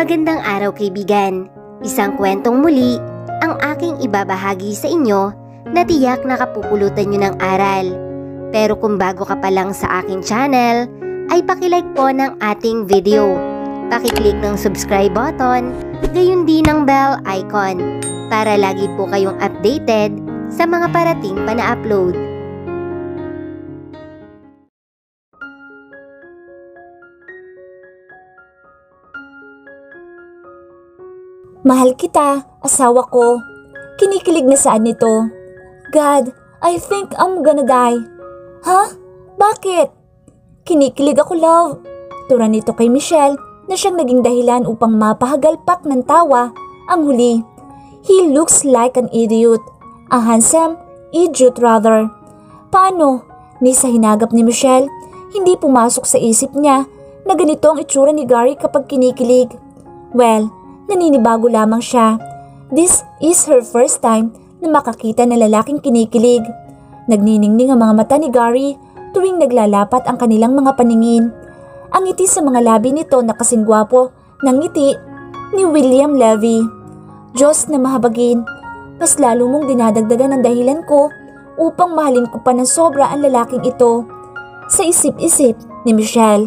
Magandang araw kaibigan. Isang kwentong muli ang aking ibabahagi sa inyo na tiyak na kapupulutan nyo ng aral. Pero kung bago ka pa lang sa aking channel, ay pakilike po ng ating video. Pakiclick ng subscribe button, gayon din ng bell icon para lagi po kayong updated sa mga parating pa na upload. Mahal kita, asawa ko. Kinikilig na saan nito. God, I think I'm gonna die. Ha? Bakit? Kinikilig ako, love. Tura nito kay Michelle na siyang naging dahilan upang mapahagalpak ng tawa ang huli. He looks like an idiot. A handsome idiot rather. Paano? Ni sa hinagap ni Michelle, hindi pumasok sa isip niya na ganito ang itsura ni Gary kapag kinikilig. Well, naninibago lamang siya. This is her first time na makakita ng lalaking kinikilig. Nagniningning ang mga mata ni Gary tuwing naglalapat ang kanilang mga paningin. Ang ngiti sa mga labi nito na kasing gwapo ng ngiti ni William Levy. Diyos na mahabagin, mas lalo mong dinadagdagan ang dahilan ko upang mahalin ko pa ng sobra ang lalaking ito. Sa isip-isip ni Michelle.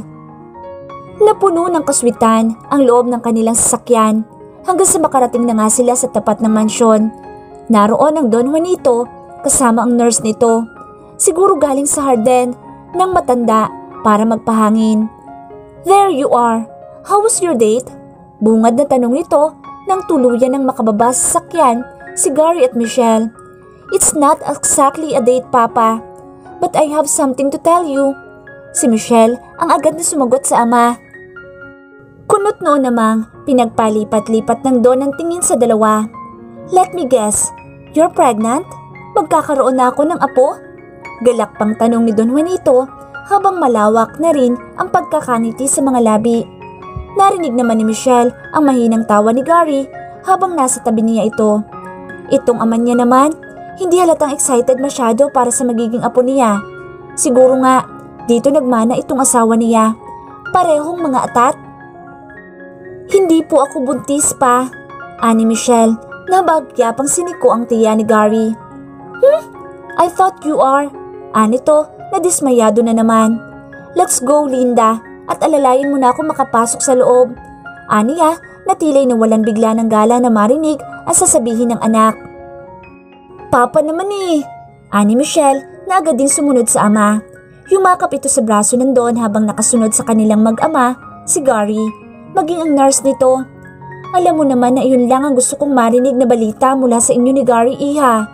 Napuno ng kaswitan ang loob ng kanilang sasakyan hanggang sa makarating na nga sila sa tapat ng mansyon. Naroon ang Don Juanito kasama ang nurse nito. Siguro galing sa Harden ng matanda para magpahangin. There you are. How was your date? Bungad na tanong nito nang tuluyan ng makababa sa sakyan si Gary at Michelle. It's not exactly a date, Papa. But I have something to tell you. Si Michelle ang agad na sumagot sa ama. Kunot noon namang pinagpalipat-lipat ng Don ang tingin sa dalawa. Let me guess, you're pregnant? Magkakaroon na ako ng apo? Galak pang tanong ni Don Juanito habang malawak na rin ang pagkakaniti sa mga labi. Narinig naman ni Michelle ang mahinang tawa ni Gary habang nasa tabi niya ito. Itong ama niya naman, hindi halatang excited masyado para sa magiging apo niya. Siguro nga, dito nagmana itong asawa niya. Parehong mga atat. Hindi po ako buntis pa, ani Michelle na bagya pang siniko ang tiya ni Gary. Hmm, I thought you are. Ani to, na dismayado na naman. Let's go Linda at alalayin mo na ako makapasok sa loob. Ani ah, na walang bigla ng gala na marinig ang sasabihin ng anak. Papa naman eh, ani Michelle na agad din sumunod sa ama. Yumakap ito sa braso ng Don habang nakasunod sa kanilang mag-ama, si Gary, maging ang nurse nito. Alam mo naman na iyon lang ang gusto kong marinig na balita mula sa inyo ni Gary Iha.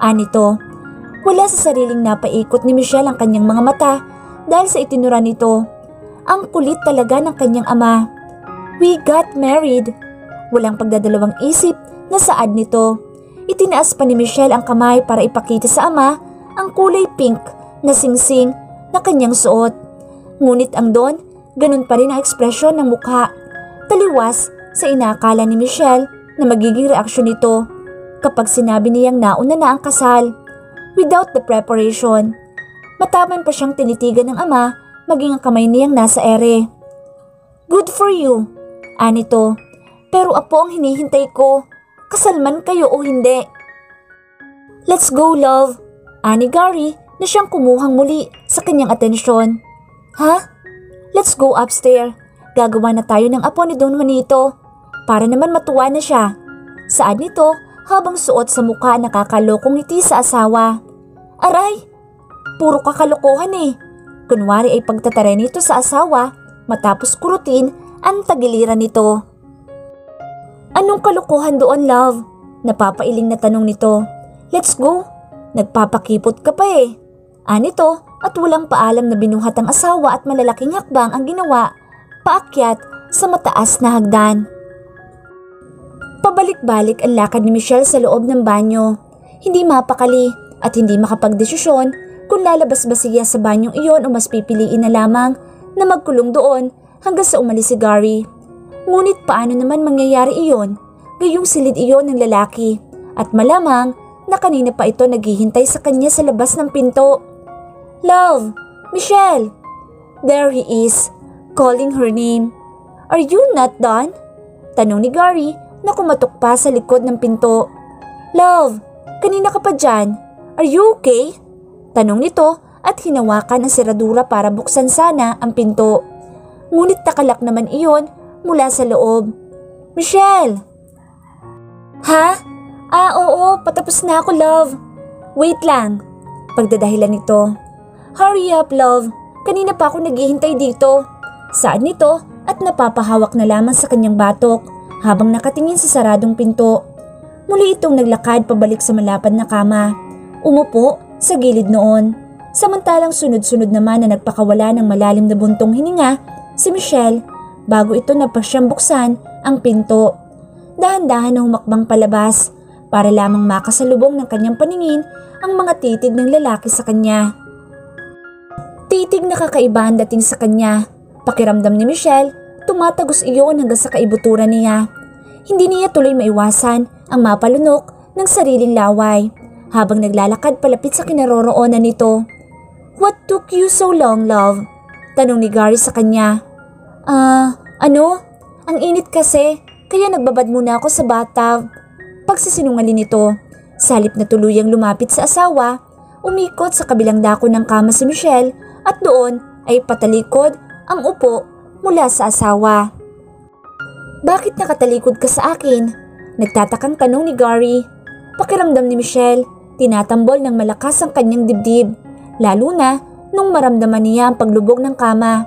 Anito, wala sa sariling napaikot ni Michelle ang kanyang mga mata dahil sa itinura nito. Ang kulit talaga ng kanyang ama. We got married. Walang pagdadalawang isip na saad nito. Itinaas pa ni Michelle ang kamay para ipakita sa ama ang kulay pink na singsing na kanyang suot. Ngunit ang Don, ganun pa rin ang ekspresyon ng mukha. Taliwas sa inakala ni Michelle na magiging reaksyon nito kapag sinabi niyang nauna na ang kasal. Without the preparation, mataman pa siyang tinitigan ng ama maging ang kamay niyang nasa ere. Good for you, anito. Pero apo ang hinihintay ko. Kasalman kayo o hindi. Let's go, love. Ani Gary na siyang kumuhang muli sa kanyang atensyon. Ha? Let's go upstairs. Gagawa na tayo ng apo ni Don Juanito para naman matuwa na siya. Saan nito habang suot sa mukha nakakalokong ngiti sa asawa. Aray! Puro kakalokohan eh. Kunwari ay pagtatare nito sa asawa matapos kurutin ang tagiliran nito. Anong kalokohan doon, love? Napapailing na tanong nito. Let's go. Nagpapakipot ka pa eh. Anito at walang paalam na binuhat ang asawa at malalaking hakbang ang ginawa paakyat sa mataas na hagdan. Pabalik-balik ang lakad ni Michelle sa loob ng banyo. Hindi mapakali at hindi makapagdesisyon kung lalabas ba siya sa banyong iyon o mas pipiliin na lamang na magkulong doon hanggang sa umalis si Gary. Ngunit paano naman mangyayari iyon? Gayong silid iyon ng lalaki at malamang na kanina pa ito naghihintay sa kanya sa labas ng pinto. Love! Michelle! There he is, calling her name. Are you not done? Tanong ni Gary na kumatok pa sa likod ng pinto. Love, kanina ka pa dyan. Are you okay? Tanong nito at hinawakan ang seradura para buksan sana ang pinto. Ngunit takalak naman iyon mula sa loob. Michelle! Ha? Ah, oo, patapos na ako, love. Wait lang. Pagdadahilan nito. Hurry up, love. Kanina pa ako naghihintay dito. Saan nito at napapahawak na lamang sa kanyang batok habang nakatingin sa saradong pinto. Muli itong naglakad pabalik sa malapad na kama. Umupo sa gilid noon. Samantalang sunod-sunod naman na nagpakawala ng malalim na buntong hininga si Michelle bago ito napasyang buksan ang pinto. Dahan-dahan na humakbang palabas para lamang makasalubong ng kanyang paningin ang mga titig ng lalaki sa kanya. Titig na kakaiba ang dating sa kanya. Pakiramdam ni Michelle, tumatagos iyon hanggang sa kaibuturan niya. Hindi niya tuloy maiwasan ang mapalunok ng sariling laway habang naglalakad palapit sa kinaroroonan nito. What took you so long, love? Tanong ni Gary sa kanya. Ah, uh, ano? Ang init kasi, kaya nagbabad muna ako sa bathtub. Pagsisinungalin nito, salip na tuluyang lumapit sa asawa, umikot sa kabilang dako ng kama si Michelle at doon ay patalikod ang upo mula sa asawa. Bakit nakatalikod ka sa akin? Nagtatakang tanong ni Gary. Pakiramdam ni Michelle, tinatambol ng malakas ang kanyang dibdib, lalo na nung maramdaman niya ang paglubog ng kama.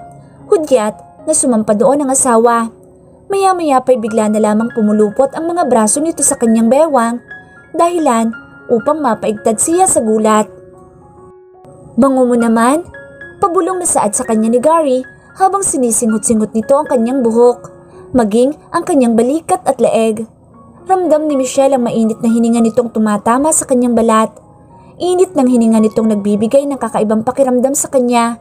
Hudyat na sumampa doon ang asawa. Maya-maya pa'y bigla na lamang pumulupot ang mga braso nito sa kanyang bewang, dahilan upang mapaigtad siya sa gulat. Bango mo naman, pabulong na saad sa kanya ni Gary habang sinisingot-singot nito ang kanyang buhok, maging ang kanyang balikat at leeg. Ramdam ni Michelle ang mainit na hininga nitong tumatama sa kanyang balat. Init ng hininga nitong nagbibigay ng kakaibang pakiramdam sa kanya.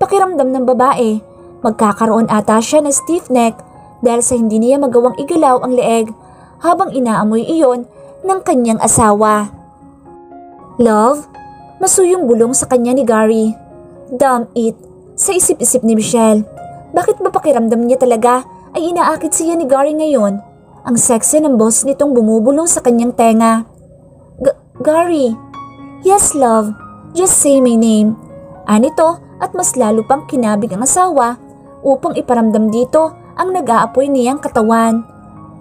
Pakiramdam ng babae, magkakaroon ata siya ng stiff neck dahil sa hindi niya magawang igalaw ang leeg habang inaamoy iyon ng kanyang asawa. Love, masuyong bulong sa kanya ni Gary. Damn it, sa isip-isip ni Michelle, bakit ba pakiramdam niya talaga ay inaakit siya ni Gary ngayon? Ang sexy ng boss nitong bumubulong sa kanyang tenga. G Gary, yes love, just say my name. Anito at mas lalo pang kinabig ang asawa upang iparamdam dito ang nag-aapoy niyang katawan.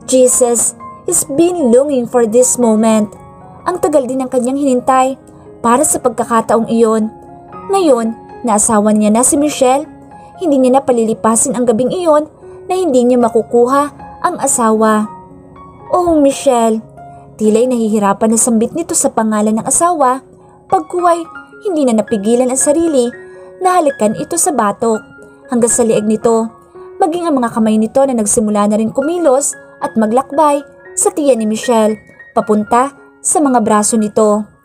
Jesus, he's been longing for this moment. Ang tagal din ng kanyang hinintay para sa pagkakataong iyon. Ngayon, Naasawan niya na si Michelle. Hindi niya na palilipasin ang gabing iyon na hindi niya makukuha ang asawa. Oh Michelle, tila'y nahihirapan na sambit nito sa pangalan ng asawa. Pagkuway, hindi na napigilan ang sarili na halikan ito sa batok hanggang sa lieg nito. Maging ang mga kamay nito na nagsimula na rin kumilos at maglakbay sa tiyan ni Michelle papunta sa mga braso nito.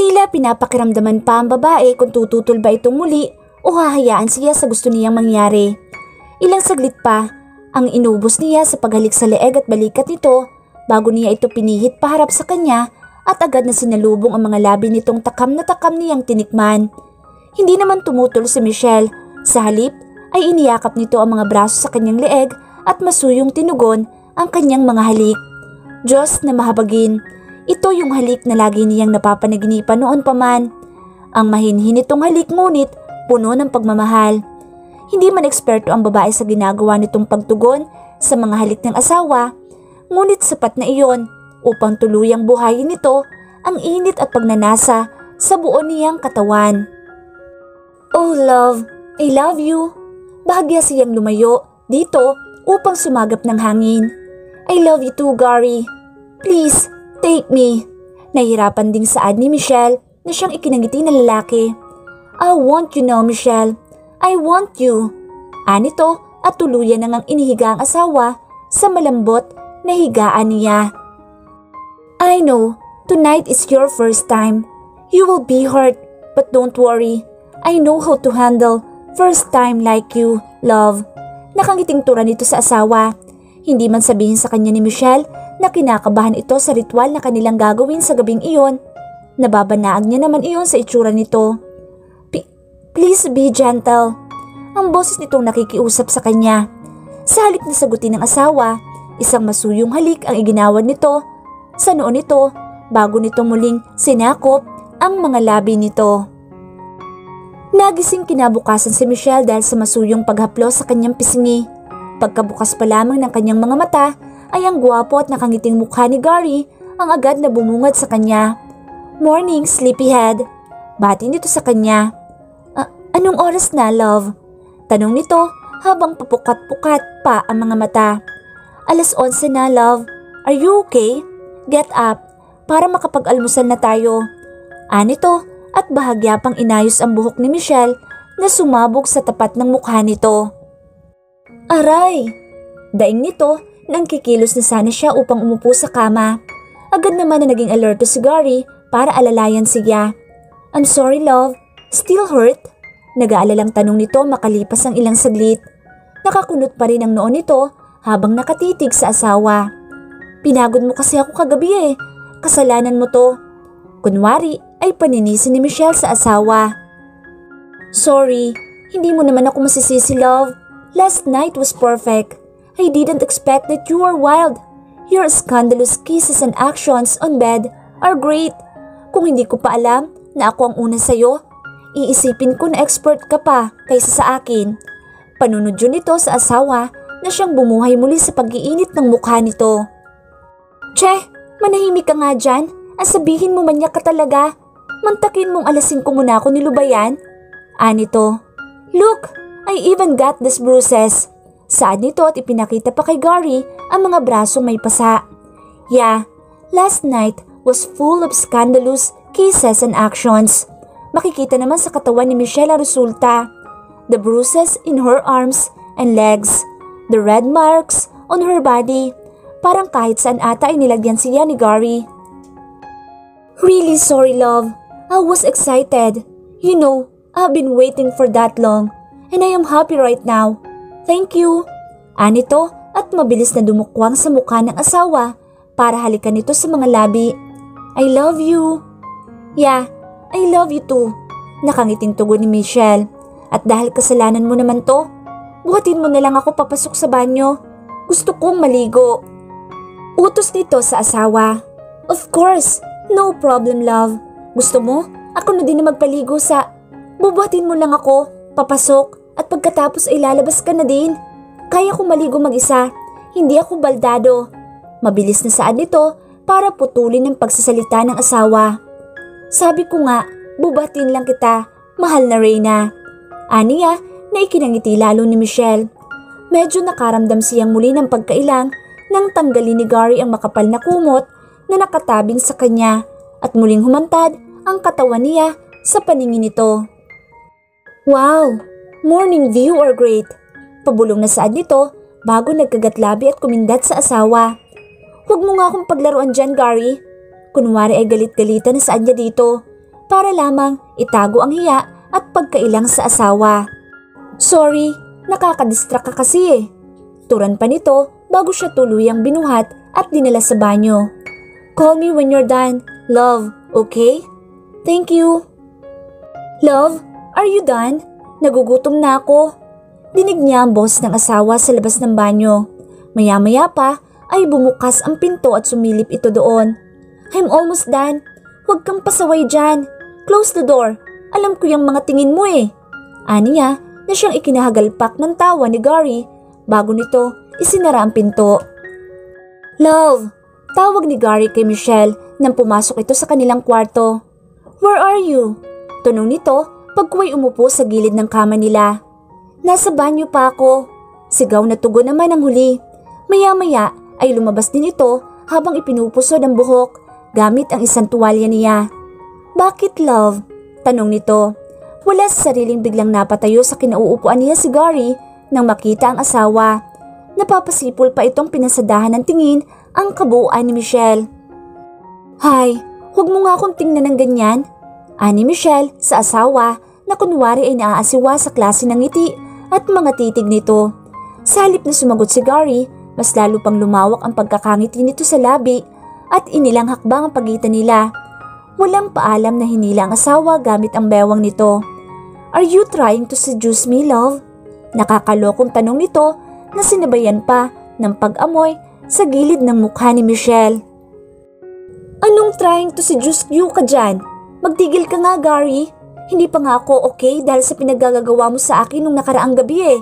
Tila pinapakiramdaman pa ang babae kung tututol ba itong muli o hahayaan siya sa gusto niyang mangyari. Ilang saglit pa ang inubos niya sa paghalik sa leeg at balikat nito bago niya ito pinihit paharap sa kanya at agad na sinalubong ang mga labi nitong takam na takam niyang tinikman. Hindi naman tumutol si Michelle. Sa halip ay iniyakap nito ang mga braso sa kanyang leeg at masuyong tinugon ang kanyang mga halik. Diyos na mahabagin, ito yung halik na lagi niyang napapanaginipan noon pa man. Ang mahinhin itong halik ngunit puno ng pagmamahal. Hindi man eksperto ang babae sa ginagawa nitong pagtugon sa mga halik ng asawa, ngunit sapat na iyon upang tuluyang buhayin nito ang init at pagnanasa sa buo niyang katawan. Oh love, I love you. Bahagya siyang lumayo dito upang sumagap ng hangin. I love you too, Gary. Please, Take me. Nahirapan ding saad ni Michelle na siyang ikinangiti na lalaki. I want you now, Michelle. I want you. Anito at tuluyan na ngang inihiga ang asawa sa malambot na higaan niya. I know, tonight is your first time. You will be hurt, but don't worry. I know how to handle first time like you, love. Nakangiting tura nito sa asawa. Hindi man sabihin sa kanya ni Michelle na kinakabahan ito sa ritual na kanilang gagawin sa gabing iyon. Nababanaag niya naman iyon sa itsura nito. P- Please be gentle. Ang boses nitong nakikiusap sa kanya. Sa halip na sagutin ng asawa, isang masuyong halik ang iginawan nito sa noon nito bago nito muling sinakop ang mga labi nito. Nagising kinabukasan si Michelle dahil sa masuyong paghaplos sa kanyang pisngi. Pagkabukas pa lamang ng kanyang mga mata ay ang gwapo at nakangiting mukha ni Gary ang agad na bumungad sa kanya. Morning, sleepyhead. Bati nito sa kanya. anong oras na, love? Tanong nito habang papukat-pukat pa ang mga mata. Alas 11 na, love. Are you okay? Get up para makapag-almusal na tayo. Anito at bahagya pang inayos ang buhok ni Michelle na sumabog sa tapat ng mukha nito. Aray! Daing nito nang kikilos na sana siya upang umupo sa kama. Agad naman na naging alerto si Gary para alalayan siya. I'm sorry love, still hurt? Nag-aalalang tanong nito makalipas ang ilang saglit. Nakakunot pa rin ang noon nito habang nakatitig sa asawa. Pinagod mo kasi ako kagabi eh. Kasalanan mo to. Kunwari ay paninisi ni Michelle sa asawa. Sorry, hindi mo naman ako masisisi love. Last night was perfect. I didn't expect that you were wild. Your scandalous kisses and actions on bed are great. Kung hindi ko pa alam na ako ang una sa'yo, iisipin ko na expert ka pa kaysa sa akin. Panunod yun nito sa asawa na siyang bumuhay muli sa pag-iinit ng mukha nito. Che, manahimik ka nga dyan. At sabihin mo manyak ka talaga. Mantakin mong alasin ko muna ako nilubayan. Anito, Look, I even got these bruises. Saan nito at ipinakita pa kay Gary ang mga brasong may pasa. Yeah, last night was full of scandalous kisses and actions. Makikita naman sa katawan ni Michelle resulta. The bruises in her arms and legs. The red marks on her body. Parang kahit saan ata ay nilagyan siya ni Gary. Really sorry, love. I was excited. You know, I've been waiting for that long. And I am happy right now. Thank you. Anito at mabilis na dumukwang sa mukha ng asawa para halikan ito sa mga labi. I love you. Yeah, I love you too. Nakangiting tugon ni Michelle. At dahil kasalanan mo naman to, buhatin mo na lang ako papasok sa banyo. Gusto kong maligo. Utos nito sa asawa. Of course, No problem, love. Gusto mo? Ako na din na magpaligo sa... Bubuhatin mo lang ako, papasok, at pagkatapos ay lalabas ka na din. Kaya ko maligo mag-isa. Hindi ako baldado. Mabilis na saan nito para putulin ang pagsasalita ng asawa. Sabi ko nga, bubatin lang kita, mahal na Reyna. Aniya na ikinangiti lalo ni Michelle. Medyo nakaramdam siyang muli ng pagkailang nang tanggalin ni Gary ang makapal na kumot na nakatabing sa kanya at muling humantad ang katawan niya sa paningin nito. Wow! Morning view are great! Pabulong na saan nito bago nagkagatlabi at kumindat sa asawa. Huwag mo nga akong paglaruan dyan, Gary. Kunwari ay galit-galitan na saan niya dito para lamang itago ang hiya at pagkailang sa asawa. Sorry, nakakadistract ka kasi eh. Turan pa nito bago siya tuluyang binuhat at dinala sa banyo. Call me when you're done, love, okay? Thank you. Love, are you done? Nagugutom na ako. Dinig niya ang boss ng asawa sa labas ng banyo. Maya-maya pa ay bumukas ang pinto at sumilip ito doon. I'm almost done. Huwag kang pasaway dyan. Close the door. Alam ko yung mga tingin mo eh. Ani niya na siyang ikinahagalpak ng tawa ni Gary bago nito isinara ang pinto. Love, Tawag ni Gary kay Michelle nang pumasok ito sa kanilang kwarto. Where are you? Tanong nito pagkuway umupo sa gilid ng kama nila. Nasa banyo pa ako. Sigaw na tugon naman ang huli. Maya-maya ay lumabas din ito habang ipinupusod ang buhok gamit ang isang tuwalya niya. Bakit love? Tanong nito. Wala sa sariling biglang napatayo sa kinauupuan niya si Gary nang makita ang asawa. Napapasipol pa itong pinasadahan ng tingin ang kabuuan ni Michelle. Hay, huwag mo nga akong tingnan ng ganyan. Ani Michelle sa asawa na kunwari ay naaasiwa sa klase ng ngiti at mga titig nito. Sa halip na sumagot si Gary, mas lalo pang lumawak ang pagkakangiti nito sa labi at inilang hakbang ang pagitan nila. Walang paalam na hinila ang asawa gamit ang bewang nito. Are you trying to seduce me, love? Nakakalokong tanong nito na sinabayan pa ng pag-amoy sa gilid ng mukha ni Michelle. Anong trying to seduce you ka dyan? Magtigil ka nga, Gary. Hindi pa nga ako okay dahil sa pinagagagawa mo sa akin nung nakaraang gabi eh.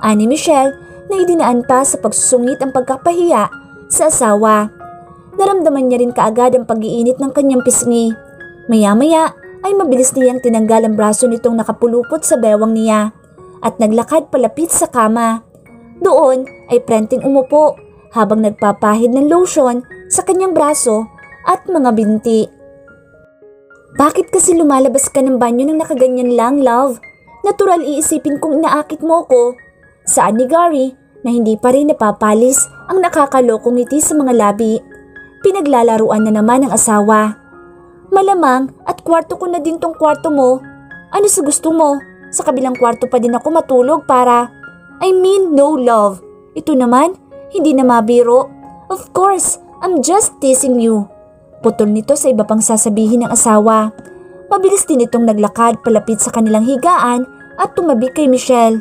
Ani Michelle na idinaan pa sa pagsusungit ang pagkapahiya sa asawa. Naramdaman niya rin kaagad ang pag-iinit ng kanyang pisngi. Maya-maya ay mabilis niyang tinanggal ang braso nitong nakapulupot sa bewang niya at naglakad palapit sa kama. Doon ay prenting umupo habang nagpapahid ng lotion sa kanyang braso at mga binti. Bakit kasi lumalabas ka ng banyo nang nakaganyan lang, love? Natural iisipin kong inaakit mo ko. Saan ni Gary na hindi pa rin napapalis ang nakakalokong ngiti sa mga labi. Pinaglalaruan na naman ng asawa. Malamang at kwarto ko na din tong kwarto mo. Ano sa gusto mo? Sa kabilang kwarto pa din ako matulog para... I mean no love. Ito naman, hindi na mabiro. Of course, I'm just teasing you. Putol nito sa iba pang sasabihin ng asawa. Mabilis din itong naglakad palapit sa kanilang higaan at tumabi kay Michelle.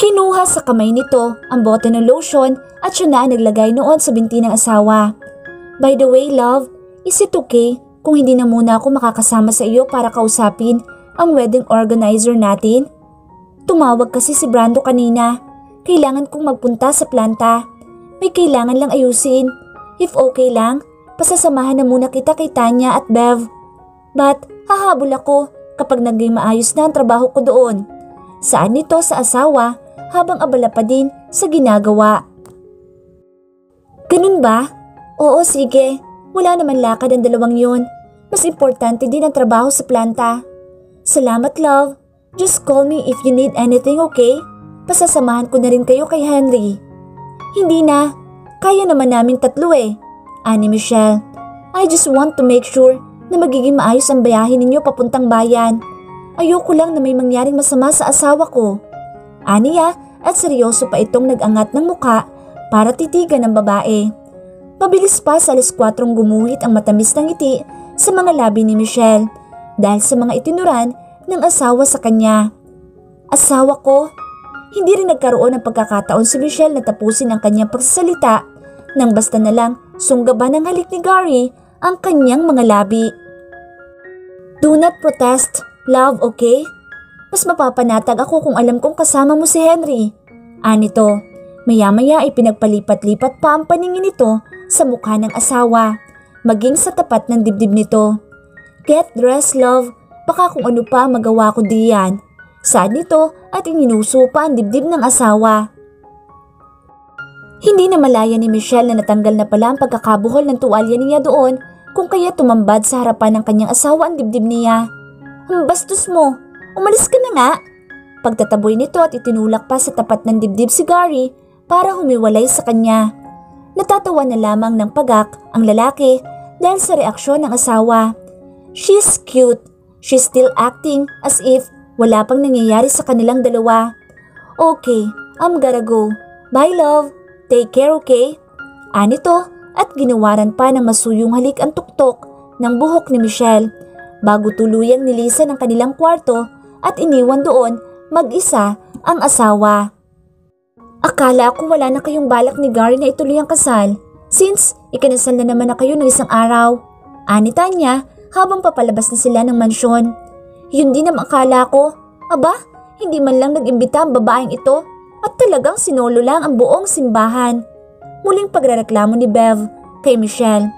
Kinuha sa kamay nito ang bote ng lotion at siya na naglagay noon sa binti ng asawa. By the way, love, is it okay kung hindi na muna ako makakasama sa iyo para kausapin ang wedding organizer natin? Tumawag kasi si Brando kanina. Kailangan kong magpunta sa planta. May kailangan lang ayusin. If okay lang, pasasamahan na muna kita kay Tanya at Bev. But hahabol ako kapag naging maayos na ang trabaho ko doon. Saan nito sa asawa habang abala pa din sa ginagawa. Ganun ba? Oo sige, wala naman lakad ang dalawang yun. Mas importante din ang trabaho sa planta. Salamat love. Just call me if you need anything okay? Pasasamahan ko na rin kayo kay Henry. Hindi na. Kaya naman naming tatlo eh ani Michelle. I just want to make sure na magiging maayos ang bayahin ninyo papuntang bayan. Ayoko lang na may mangyaring masama sa asawa ko. Aniya at seryoso pa itong nag-angat ng muka para titigan ng babae. Mabilis pa sa alas 4 gumuhit ang matamis ng ngiti sa mga labi ni Michelle dahil sa mga itinuran ng asawa sa kanya. Asawa ko? Hindi rin nagkaroon ng pagkakataon si Michelle na tapusin ang kanyang pagsasalita nang basta na lang sunggaban ng halik ni Gary ang kanyang mga labi. Do not protest, love, okay? Mas mapapanatag ako kung alam kong kasama mo si Henry. Anito, maya-maya ay pinagpalipat-lipat pa ang paningin nito sa mukha ng asawa, maging sa tapat ng dibdib nito. Get dressed, love. Baka kung ano pa magawa ko diyan. Saan nito at ininuso pa ang dibdib ng asawa. Hindi na malaya ni Michelle na natanggal na pala ang pagkakabuhol ng tuwalya niya doon kung kaya tumambad sa harapan ng kanyang asawa ang dibdib niya. Bastos mo! Umalis ka na nga! Pagtataboy nito at itinulak pa sa tapat ng dibdib si Gary para humiwalay sa kanya. Natatawa na lamang ng pagak ang lalaki dahil sa reaksyon ng asawa. She's cute. She's still acting as if wala pang nangyayari sa kanilang dalawa. Okay, I'm gotta go. Bye love. Take care, okay? Anito at ginawaran pa ng masuyong halik ang tuktok ng buhok ni Michelle bago tuluyang nilisan ang kanilang kwarto at iniwan doon mag-isa ang asawa. Akala ko wala na kayong balak ni Gary na ituloy ang kasal since ikinasal na naman na kayo ng isang araw. Anita niya habang papalabas na sila ng mansyon. Yun din ang akala ko. Aba, hindi man lang nag-imbita ang babaeng ito at talagang sinolo lang ang buong simbahan. Muling pagrereklamo ni Bev kay Michelle,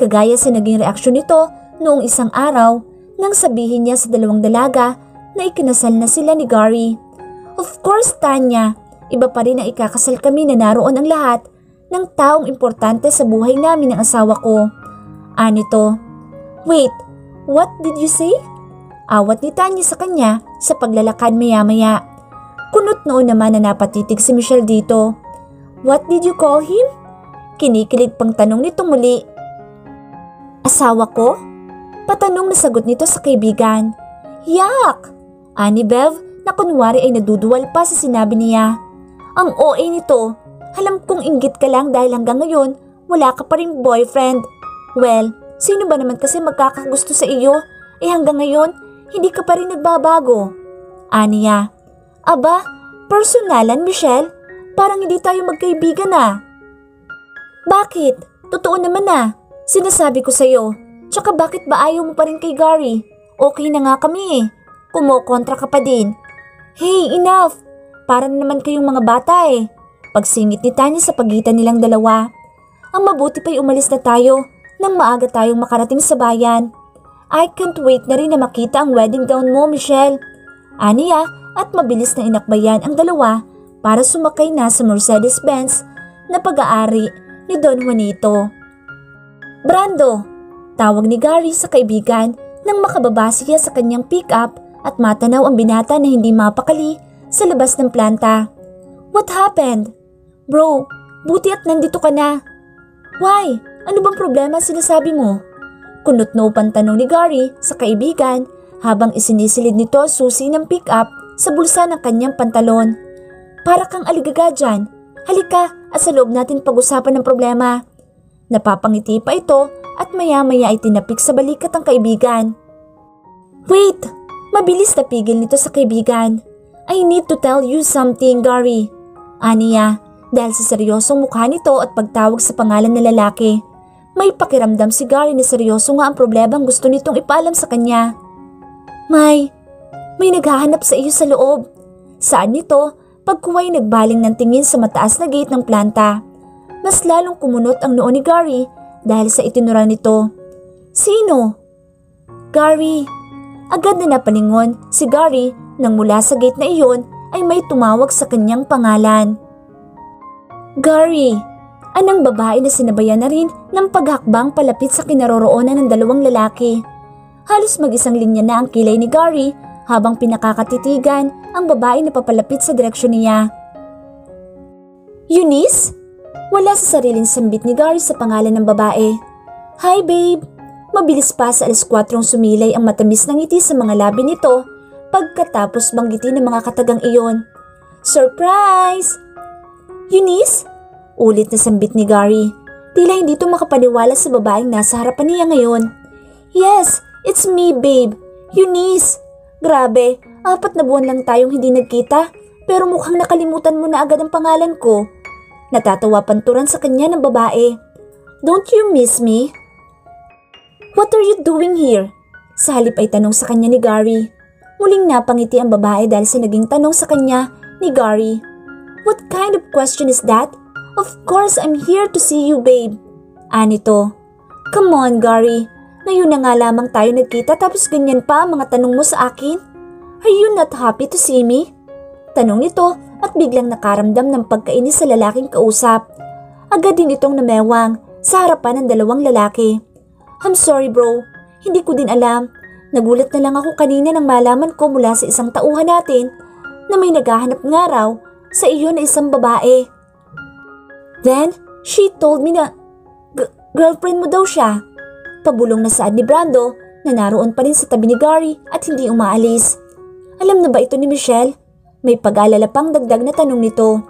kagaya sa naging reaksyon nito noong isang araw nang sabihin niya sa dalawang dalaga na ikinasal na sila ni Gary. Of course, Tanya, iba pa rin ang ikakasal kami na naroon ang lahat ng taong importante sa buhay namin ng asawa ko. Anito, wait, what did you say? Awat ni Tanya sa kanya sa paglalakad maya-maya. Kunot noon naman na napatitig si Michelle dito. What did you call him? Kinikilig pang tanong nito muli. Asawa ko? Patanong na sagot nito sa kaibigan. Yak! Ani Bev na kunwari ay naduduwal pa sa sinabi niya. Ang OA nito, alam kong inggit ka lang dahil hanggang ngayon wala ka pa rin boyfriend. Well, sino ba naman kasi magkakagusto sa iyo? Eh hanggang ngayon, hindi ka pa rin nagbabago. Aniya, Aba, personalan Michelle? Parang hindi tayo magkaibigan ah. Bakit? Totoo naman na. Sinasabi ko sa'yo. Tsaka bakit ba ayaw mo pa rin kay Gary? Okay na nga kami eh. Kumokontra ka pa din. Hey, enough! Para na naman kayong mga bata eh. Pagsingit ni Tanya sa pagitan nilang dalawa. Ang mabuti pa'y umalis na tayo nang maaga tayong makarating sa bayan. I can't wait na rin na makita ang wedding gown mo, Michelle. Aniya at mabilis na inakbayan ang dalawa para sumakay na sa Mercedes-Benz na pag-aari ni Don Juanito. Brando! Tawag ni Gary sa kaibigan nang makababa siya sa kanyang pick-up at matanaw ang binata na hindi mapakali sa labas ng planta. What happened? Bro, buti at nandito ka na. Why? Ano bang problema sinasabi mo? Kunot-no tanong ni Gary sa kaibigan habang isinisilid nito susi ng pick-up sa bulsa ng kanyang pantalon. Para kang aligaga dyan. Halika at sa loob natin pag-usapan ng problema. Napapangiti pa ito at maya-maya ay tinapik sa balikat ang kaibigan. Wait! Mabilis na pigil nito sa kaibigan. I need to tell you something, Gary. Aniya, dahil sa seryosong mukha nito at pagtawag sa pangalan ng lalaki. May pakiramdam si Gary na seryoso nga ang problemang gusto nitong ipaalam sa kanya. May, may naghahanap sa iyo sa loob. Saan nito? Pagkuway nagbaling ng tingin sa mataas na gate ng planta. Mas lalong kumunot ang noo ni Gary dahil sa itinura nito. Sino? Gary. Agad na napalingon si Gary nang mula sa gate na iyon ay may tumawag sa kanyang pangalan. Gary, anang babae na sinabayan na rin ng paghakbang palapit sa kinaroroonan ng dalawang lalaki. Halos mag-isang linya na ang kilay ni Gary habang pinakakatitigan ang babae na papalapit sa direksyon niya. Eunice? Wala sa sariling sambit ni Gary sa pangalan ng babae. Hi babe! Mabilis pa sa alas 4 sumilay ang matamis ng ngiti sa mga labi nito pagkatapos banggitin ng mga katagang iyon. Surprise! Eunice? Ulit na sambit ni Gary. Tila hindi ito makapaniwala sa babaeng nasa harapan niya ngayon. Yes, it's me babe. Eunice! Grabe, apat na buwan lang tayong hindi nagkita pero mukhang nakalimutan mo na agad ang pangalan ko. Natatawa panturan sa kanya ng babae. Don't you miss me? What are you doing here? Sa halip ay tanong sa kanya ni Gary. Muling napangiti ang babae dahil sa naging tanong sa kanya ni Gary. What kind of question is that? Of course, I'm here to see you, babe. Anito. Come on, Gary. Ngayon na nga lamang tayo nagkita tapos ganyan pa ang mga tanong mo sa akin. Are you not happy to see me? Tanong nito at biglang nakaramdam ng pagkainis sa lalaking kausap. Agad din itong namewang sa harapan ng dalawang lalaki. I'm sorry bro, hindi ko din alam. Nagulat na lang ako kanina nang malaman ko mula sa isang tauhan natin na may naghahanap nga raw sa iyo na isang babae. Then, she told me na girlfriend mo daw siya. Pabulong na saad ni Brando na naroon pa rin sa tabi ni Gary at hindi umaalis. Alam na ba ito ni Michelle? May pag-alala pang dagdag na tanong nito.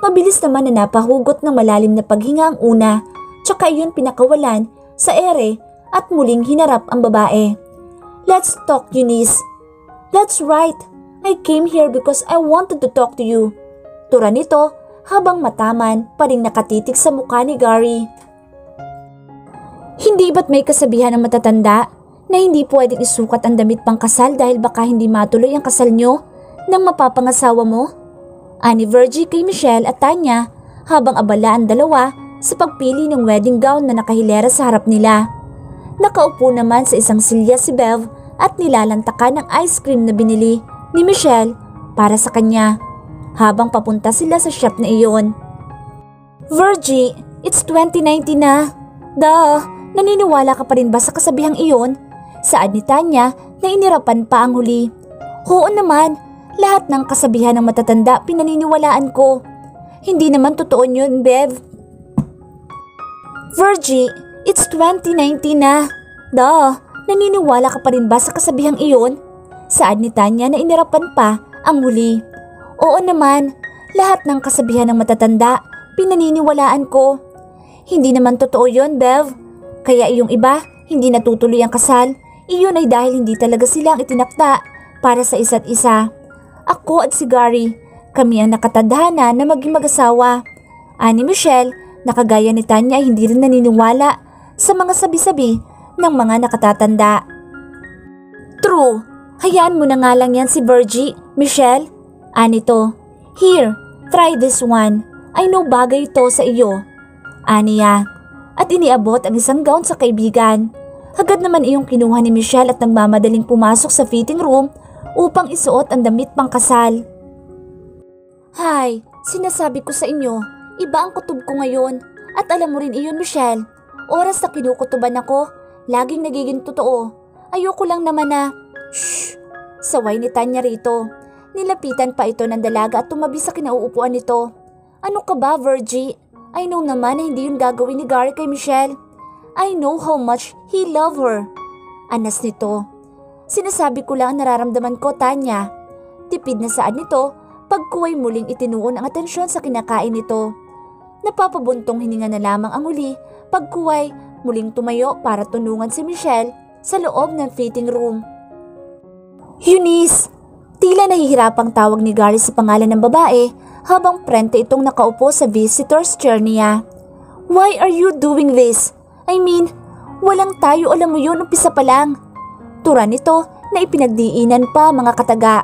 Mabilis naman na napahugot ng malalim na paghinga ang una, tsaka iyon pinakawalan sa ere at muling hinarap ang babae. Let's talk, Eunice. That's right. I came here because I wanted to talk to you. Tura nito habang mataman pa rin nakatitig sa mukha ni Gary. Hindi ba't may kasabihan ng matatanda na hindi pwedeng isukat ang damit pang kasal dahil baka hindi matuloy ang kasal nyo ng mapapangasawa mo? Ani Virgie kay Michelle at Tanya habang abala ang dalawa sa pagpili ng wedding gown na nakahilera sa harap nila. Nakaupo naman sa isang silya si Bev at nilalantakan ng ice cream na binili ni Michelle para sa kanya habang papunta sila sa shop na iyon. Virgie, it's 2019 na. Duh, naniniwala ka pa rin ba sa kasabihang iyon? Saad ni Tanya na inirapan pa ang huli. Oo naman, lahat ng kasabihan ng matatanda pinaniniwalaan ko. Hindi naman totoo yun, Bev. Virgie, it's 2019 na. Duh, naniniwala ka pa rin ba sa kasabihang iyon? Saad ni Tanya na inirapan pa ang huli. Oo naman, lahat ng kasabihan ng matatanda, pinaniniwalaan ko. Hindi naman totoo yon, Bev. Kaya iyong iba, hindi natutuloy ang kasal. Iyon ay dahil hindi talaga silang itinakda para sa isa't isa. Ako at si Gary, Kami ang nakatadhana na maging mag-asawa. Ani Michelle, nakagaya ni Tanya ay hindi rin naniniwala sa mga sabi-sabi ng mga nakatatanda. True, hayaan mo na nga lang yan si Virgie, Michelle. Anito, here, try this one. I know bagay ito sa iyo. Aniya, at iniabot ang isang gown sa kaibigan. Agad naman iyong kinuha ni Michelle at nagmamadaling pumasok sa fitting room upang isuot ang damit pang kasal. Hay, sinasabi ko sa inyo, iba ang kutob ko ngayon. At alam mo rin iyon, Michelle. Oras na kinukutuban ako, laging nagiging totoo. Ayoko lang naman na, shh, saway ni Tanya rito. Nilapitan pa ito ng dalaga at tumabi sa kinauupuan nito. Ano ka ba, Virgie? I know naman na hindi yun gagawin ni Gary kay Michelle. I know how much he love her. Anas nito. Sinasabi ko lang ang nararamdaman ko, Tanya. Tipid na saan nito, pagkuway muling itinuon ang atensyon sa kinakain nito. Napapabuntong hininga na lamang ang uli, pagkuway muling tumayo para tunungan si Michelle sa loob ng fitting room. Eunice! Tila nahihirapang tawag ni Gary sa pangalan ng babae habang prente itong nakaupo sa visitor's chair niya. Why are you doing this? I mean, walang tayo alam mo yun umpisa pa lang. Tura nito na ipinagdiinan pa mga kataga.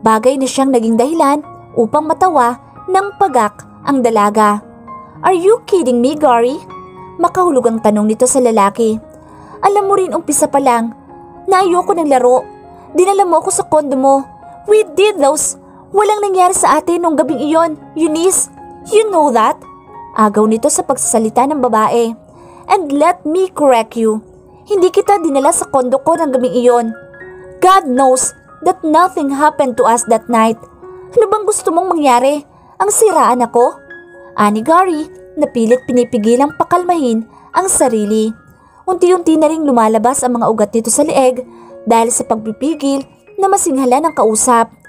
Bagay na siyang naging dahilan upang matawa ng pagak ang dalaga. Are you kidding me, Gary? Makahulog ang tanong nito sa lalaki. Alam mo rin umpisa pa lang na ayoko ng laro. Dinala mo ako sa kondo mo. We did those. Walang nangyari sa atin nung gabing iyon, Eunice. You know that? Agaw nito sa pagsasalita ng babae. And let me correct you. Hindi kita dinala sa kondo ko ng gabing iyon. God knows that nothing happened to us that night. Ano bang gusto mong mangyari? Ang siraan ako? Ani Gary, napilit pinipigilang pakalmahin ang sarili. Unti-unti na ring lumalabas ang mga ugat nito sa leeg dahil sa pagpipigil na masinghala ng kausap.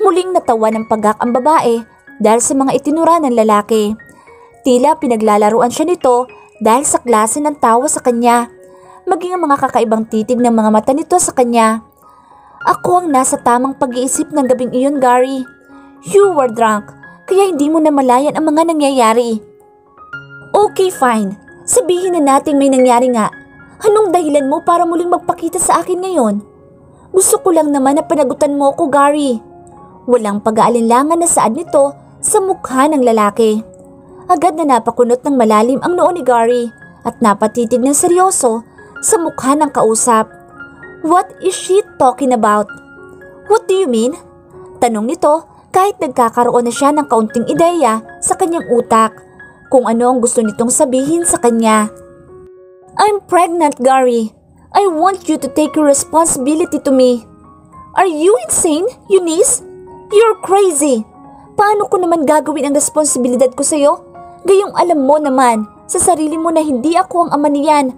Muling natawa ng pagak ang babae dahil sa mga itinura ng lalaki. Tila pinaglalaruan siya nito dahil sa klase ng tawa sa kanya, maging ang mga kakaibang titig ng mga mata nito sa kanya. Ako ang nasa tamang pag-iisip ng gabing iyon, Gary. You were drunk, kaya hindi mo namalayan ang mga nangyayari. Okay, fine. Sabihin na natin may nangyari nga. Anong dahilan mo para muling magpakita sa akin ngayon? Gusto ko lang naman na panagutan mo ako, Gary. Walang pag-aalinlangan na saad nito sa mukha ng lalaki. Agad na napakunot ng malalim ang noo ni Gary at napatitig ng seryoso sa mukha ng kausap. What is she talking about? What do you mean? Tanong nito kahit nagkakaroon na siya ng kaunting ideya sa kanyang utak kung ano ang gusto nitong sabihin sa kanya. I'm pregnant, Gary. I want you to take your responsibility to me. Are you insane, Eunice? You're crazy. Paano ko naman gagawin ang responsibilidad ko sa'yo? Gayong alam mo naman sa sarili mo na hindi ako ang ama niyan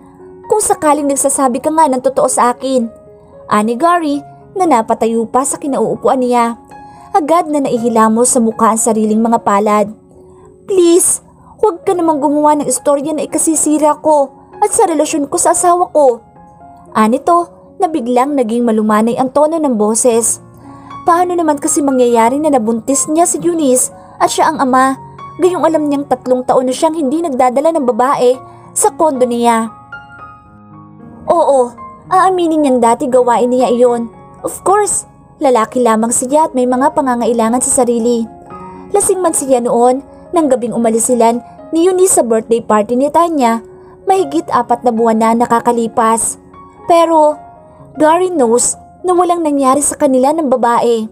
kung sakaling nagsasabi ka nga ng totoo sa akin. Ani Gary na napatayo pa sa kinauupuan niya. Agad na naihilamos sa mukha ang sariling mga palad. Please, huwag ka namang gumawa ng istorya na ikasisira ko at sa relasyon ko sa asawa ko. Anito na biglang naging malumanay ang tono ng boses. Paano naman kasi mangyayari na nabuntis niya si Eunice at siya ang ama gayong alam niyang tatlong taon na siyang hindi nagdadala ng babae sa kondo niya. Oo, aaminin niyang dati gawain niya iyon. Of course, lalaki lamang siya at may mga pangangailangan sa sarili. Lasing man siya noon, nang gabing umalis sila ni Eunice sa birthday party ni Tanya, mahigit apat na buwan na nakakalipas. Pero, Gary knows na walang nangyari sa kanila ng babae.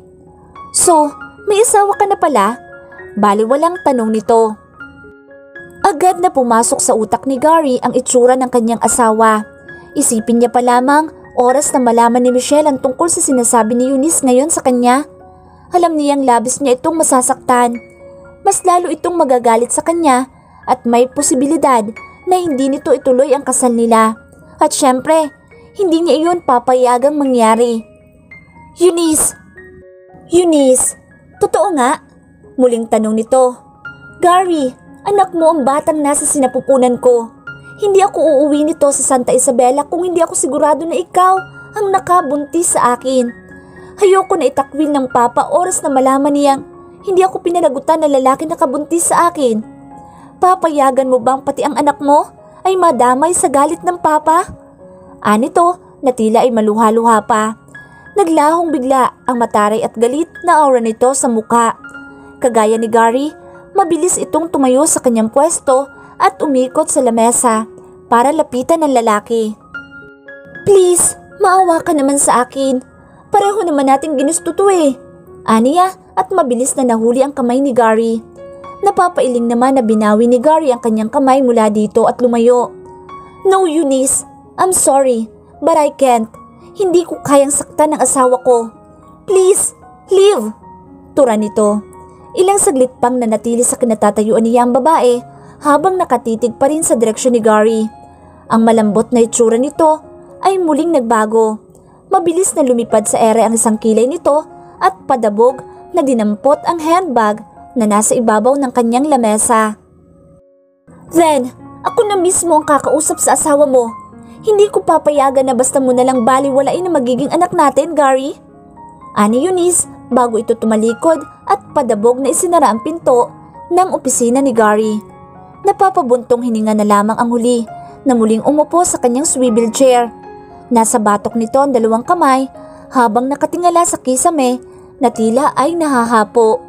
So, may asawa ka na pala? Bali walang tanong nito. Agad na pumasok sa utak ni Gary ang itsura ng kanyang asawa. Isipin niya pa lamang oras na malaman ni Michelle ang tungkol sa sinasabi ni Eunice ngayon sa kanya. Alam niyang labis niya itong masasaktan. Mas lalo itong magagalit sa kanya at may posibilidad na hindi nito ituloy ang kasal nila. At syempre, hindi niya iyon papayagang mangyari. Eunice! Eunice! Totoo nga? Muling tanong nito. Gary, anak mo ang batang nasa sinapupunan ko. Hindi ako uuwi nito sa Santa Isabela kung hindi ako sigurado na ikaw ang nakabuntis sa akin. Ayoko na itakwil ng papa oras na malaman niyang Hindi ako pinalagutan ng lalaki na kabuntis sa akin. Papayagan mo bang pati ang anak mo ay madamay sa galit ng papa? Anito na tila ay maluha-luha pa. Naglahong bigla ang mataray at galit na aura nito sa muka. Kagaya ni Gary, mabilis itong tumayo sa kanyang pwesto at umikot sa lamesa para lapitan ng lalaki. Please, maawa ka naman sa akin. Pareho naman natin ginusto to eh. Aniya at mabilis na nahuli ang kamay ni Gary. Napapailing naman na binawi ni Gary ang kanyang kamay mula dito at lumayo. No Eunice, I'm sorry, but I can't. Hindi ko kayang saktan ng asawa ko. Please, leave! Tura nito. Ilang saglit pang nanatili sa kinatatayuan niya ang babae habang nakatitig pa rin sa direksyon ni Gary. Ang malambot na itsura nito ay muling nagbago. Mabilis na lumipad sa ere ang isang kilay nito at padabog na dinampot ang handbag na nasa ibabaw ng kanyang lamesa. Then, ako na mismo ang kakausap sa asawa mo. Hindi ko papayagan na basta mo na lang baliwalain na magiging anak natin, Gary. Ani Eunice bago ito tumalikod at padabog na isinara ang pinto ng opisina ni Gary. Napapabuntong hininga na lamang ang huli na muling umupo sa kanyang swivel chair. Nasa batok nito ang dalawang kamay habang nakatingala sa kisame na tila ay nahahapo.